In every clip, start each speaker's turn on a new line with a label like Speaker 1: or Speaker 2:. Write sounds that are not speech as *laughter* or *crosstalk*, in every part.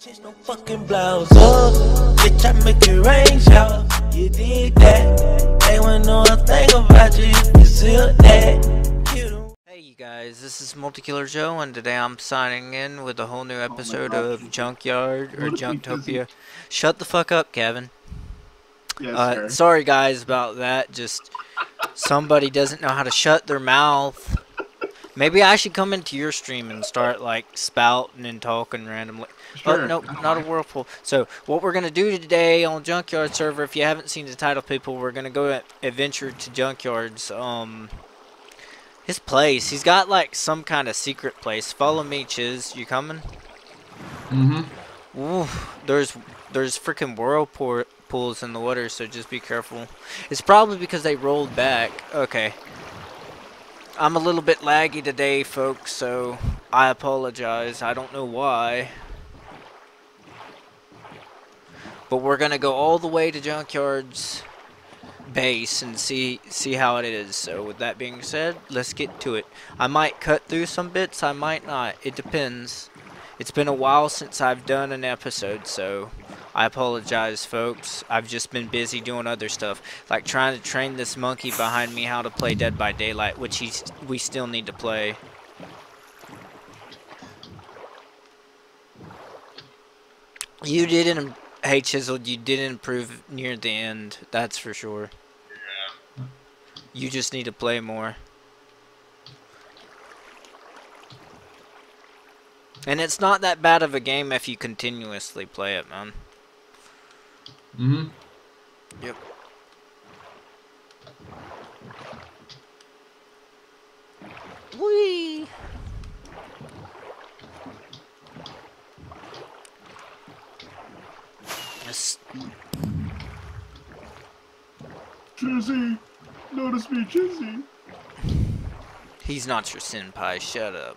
Speaker 1: Change no fucking blouse up. Bitch, I make it rain shower. You did that. They wouldn't know a thing about you you sealed that. You
Speaker 2: Hey you guys, this is Multikiller Joe, and today I'm signing in with a whole new episode of Junkyard or Junktopia. Shut the fuck up, Kevin.
Speaker 3: Yes,
Speaker 2: Uh,
Speaker 3: sir.
Speaker 2: sorry guys about that. Just somebody doesn't know how to shut their mouth. Maybe I should come into your stream and start like spouting and talking randomly.
Speaker 3: Sure.
Speaker 2: Oh nope, not a whirlpool. So what we're gonna do today on Junkyard server, if you haven't seen the title, people, we're gonna go adventure to Junkyard's um his place. He's got like some kind of secret place. Follow me, Chiz. You coming?
Speaker 3: Mm-hmm.
Speaker 2: Ooh, there's there's freaking whirlpool pools in the water, so just be careful. It's probably because they rolled back. Okay. I'm a little bit laggy today, folks, so I apologize. I don't know why. But we're gonna go all the way to Junkyard's base and see see how it is. So with that being said, let's get to it. I might cut through some bits, I might not. It depends. It's been a while since I've done an episode, so I apologize, folks. I've just been busy doing other stuff, like trying to train this monkey behind me how to play Dead by Daylight, which he's, we still need to play. You didn't, hey Chiseled, you didn't improve near the end, that's for sure. Yeah. You just need to play more. And it's not that bad of a game if you continuously play it, man.
Speaker 3: Mm-hmm.
Speaker 2: Yep. Whee! Yes.
Speaker 3: Chizzy! Notice me, Chizzy!
Speaker 2: He's not your senpai, shut up.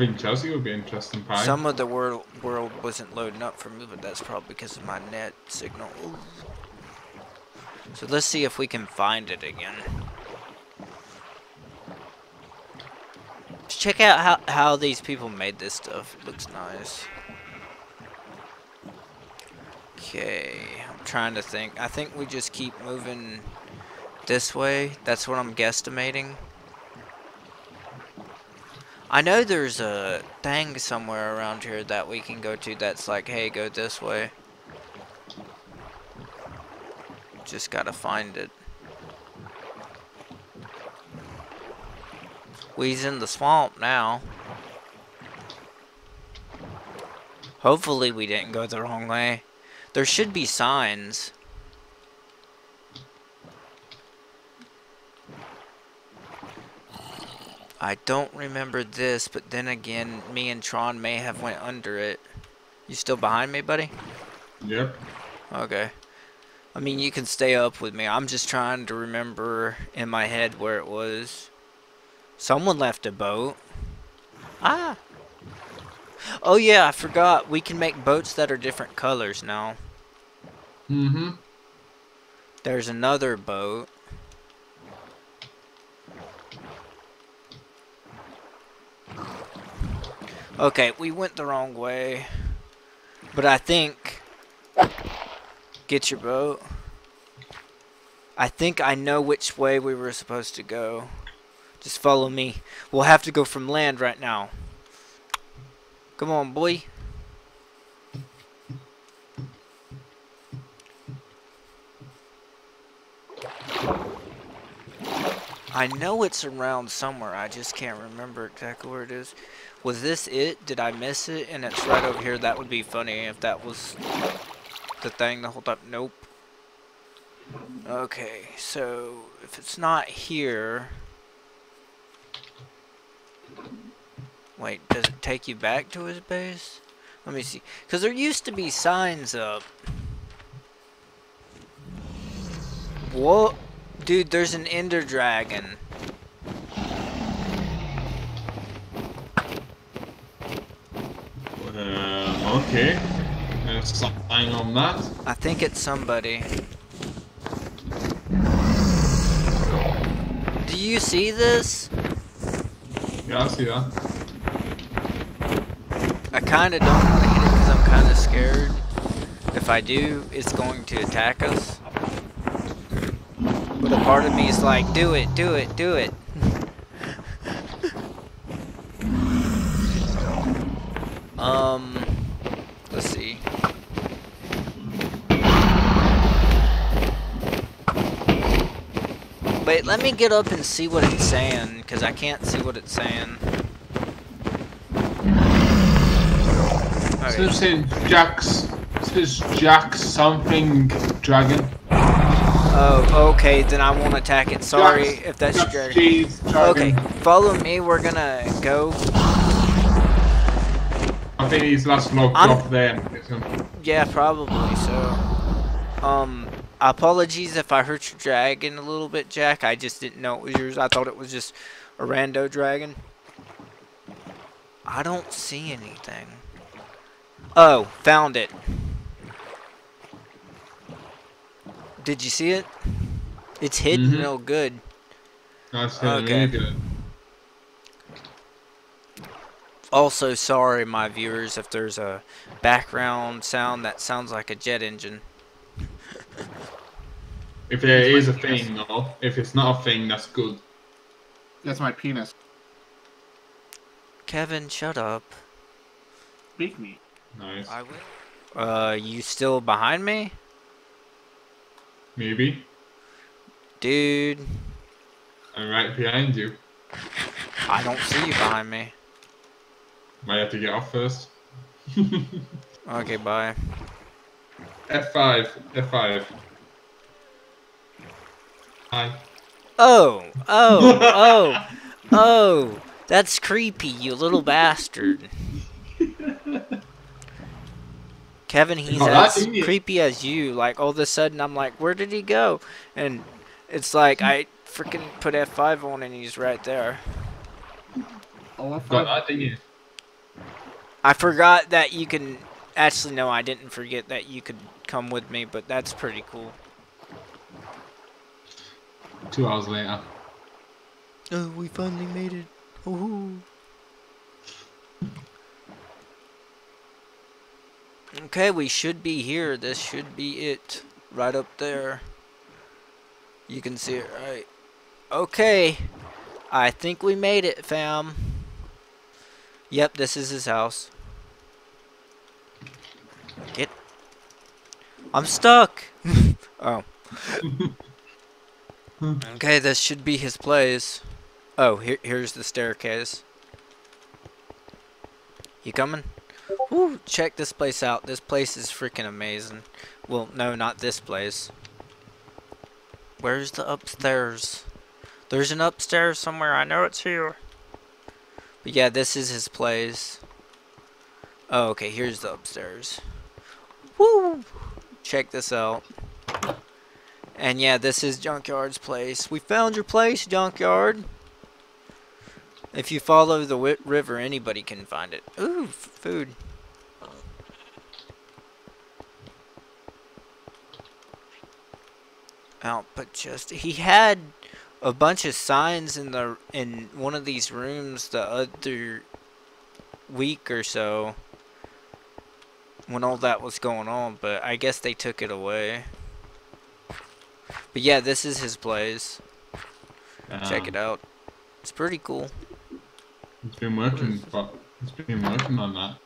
Speaker 4: I Chelsea would be interesting pie.
Speaker 2: Some of the world world wasn't loading up for me, but that's probably because of my net signal. So let's see if we can find it again. Just check out how, how these people made this stuff. It looks nice. Okay, I'm trying to think. I think we just keep moving this way. That's what I'm guesstimating. I know there's a thing somewhere around here that we can go to that's like, hey, go this way. Just gotta find it. We's in the swamp now. Hopefully we didn't go the wrong way. There should be signs. I don't remember this, but then again, me and Tron may have went under it. You still behind me, buddy?
Speaker 4: Yep.
Speaker 2: Okay. I mean, you can stay up with me. I'm just trying to remember in my head where it was. Someone left a boat. Ah! Oh yeah, I forgot. We can make boats that are different colors now.
Speaker 3: Mm-hmm.
Speaker 2: There's another boat. Okay, we went the wrong way. But I think... Get your boat. I think I know which way we were supposed to go. Just follow me. We'll have to go from land right now. Come on, boy. I know it's around somewhere. I just can't remember exactly where it is. Was this it? Did I miss it? And it's right over here. That would be funny if that was the thing the whole time. Nope. Okay, so if it's not here... Wait, does it take you back to his base? Let me see. Because there used to be signs up. What? Dude, there's an ender dragon.
Speaker 4: Uh, okay. There's something on that.
Speaker 2: I think it's somebody. Do you see this?
Speaker 4: Yeah, I see that.
Speaker 2: I kind of don't want to hit it because I'm kind of scared. If I do, it's going to attack us. But a part of me is like, do it, do it, do it. um, let's see. Wait, let me get up and see what it's saying, because I can't see what it's saying.
Speaker 3: So it says Jack's it says Jack something dragon.
Speaker 2: Oh, okay, then I won't attack it. Sorry
Speaker 3: Jack's-
Speaker 2: if that's
Speaker 3: Jack's
Speaker 2: dragon. Okay, follow me. We're gonna go.
Speaker 4: I think his last
Speaker 2: I'm-
Speaker 4: dropped there.
Speaker 2: Yeah, probably so. Um, apologies if I hurt your dragon a little bit, Jack. I just didn't know it was yours. I thought it was just a rando dragon. I don't see anything. Oh, found it. Did you see it? It's hidden
Speaker 4: Mhm.
Speaker 2: real good.
Speaker 4: That's
Speaker 2: Okay.
Speaker 4: really good.
Speaker 2: Also, sorry, my viewers, if there's a background sound that sounds like a jet engine. *laughs*
Speaker 4: If there is a thing, though, if it's not a thing, that's good.
Speaker 3: That's my penis.
Speaker 2: Kevin, shut up.
Speaker 3: Speak me.
Speaker 4: Nice.
Speaker 2: I will. Uh, you still behind me?
Speaker 4: Maybe.
Speaker 2: Dude,
Speaker 4: I'm right behind you.
Speaker 2: I don't see you behind me.
Speaker 4: Might have to get off first. *laughs*
Speaker 2: Okay, bye.
Speaker 4: F5. F5. Hi.
Speaker 2: Oh, oh, *laughs* oh, oh. That's creepy, you little bastard. Kevin, he's
Speaker 4: Oh, that's
Speaker 2: as creepy as you. Like, all of a sudden, I'm like, where did he go? And it's like, I freaking put F5 on and he's right there.
Speaker 3: Oh, if
Speaker 4: Got
Speaker 3: I-
Speaker 4: didn't?
Speaker 2: I forgot that you can. Actually, no, I didn't forget that you could come with me, but that's pretty cool.
Speaker 4: Two hours later.
Speaker 2: Oh, we finally made it. Ooh. Okay, we should be here. This should be it. Right up there. You can see it right. Okay. I think we made it, fam. Yep, this is his house. Get. I'm stuck. *laughs* oh. *laughs* Okay, this should be his place. Oh, here, here's the staircase. You coming? Ooh, check this place out. This place is freaking amazing. Well, no, not this place. Where's the upstairs? There's an upstairs somewhere. I know it's here. But yeah, this is his place. Oh, okay, here's the upstairs. Woo! Check this out. And yeah, this is Junkyard's place. We found your place, Junkyard. If you follow the river, anybody can find it. Ooh, f- food. Oh, Output chest. He had a bunch of signs in the in one of these rooms the other week or so when all that was going on, but I guess they took it away. But yeah, this is his place. Check it um. out. It's pretty cool.
Speaker 4: It's been working, but it's been working on that.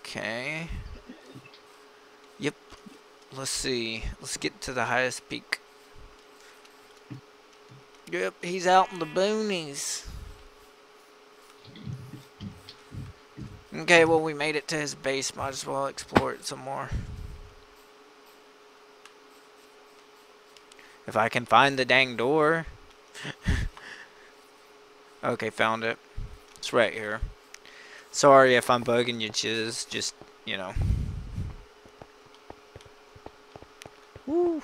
Speaker 2: Okay. Yep. Let's see. Let's get to the highest peak. Yep, he's out in the boonies. Okay, well, we made it to his base. Might as well explore it some more. If I can find the dang door. *laughs* okay, found it. It's right here. Sorry if I'm bugging you, Chiz. Just, you know. Woo.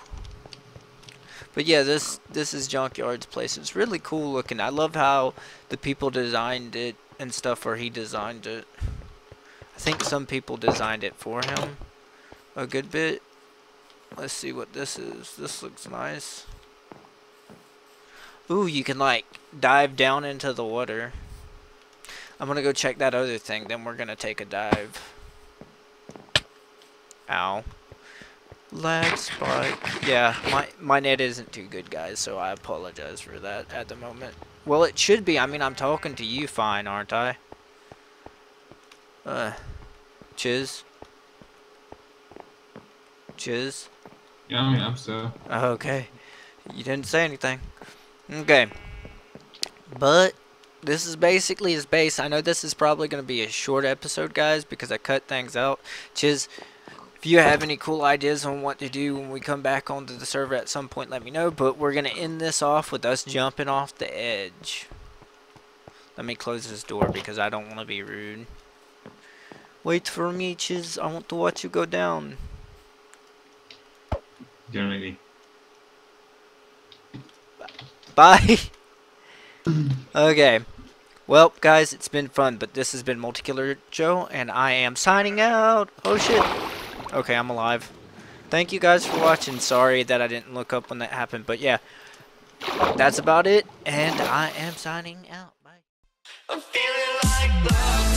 Speaker 2: But yeah, this this is Junkyard's place. It's really cool looking. I love how the people designed it and stuff, or he designed it. I think some people designed it for him a good bit. Let's see what this is. This looks nice. Ooh, you can like dive down into the water. I'm gonna go check that other thing, then we're gonna take a dive. Ow. Lag spike. Yeah, my my net isn't too good, guys, so I apologize for that at the moment. Well, it should be. I mean, I'm talking to you fine, aren't I? Uh, Chiz? Chiz?
Speaker 4: Yeah, I mean, I'm so.
Speaker 2: Okay. You didn't say anything. Okay. But this is basically his base. I know this is probably going to be a short episode, guys, because I cut things out. Chiz, if you have any cool ideas on what to do when we come back onto the server at some point, let me know. But we're going to end this off with us jumping off the edge. Let me close this door because I don't want to be rude. Wait for me, Chiz. I want to watch you go down.
Speaker 4: Generally.
Speaker 2: Bye. *laughs* okay. Well, guys, it's been fun, but this has been Multikiller Joe, and I am signing out. Oh, shit. Okay, I'm alive. Thank you guys for watching. Sorry that I didn't look up when that happened, but yeah. That's about it, and I am signing out. Bye.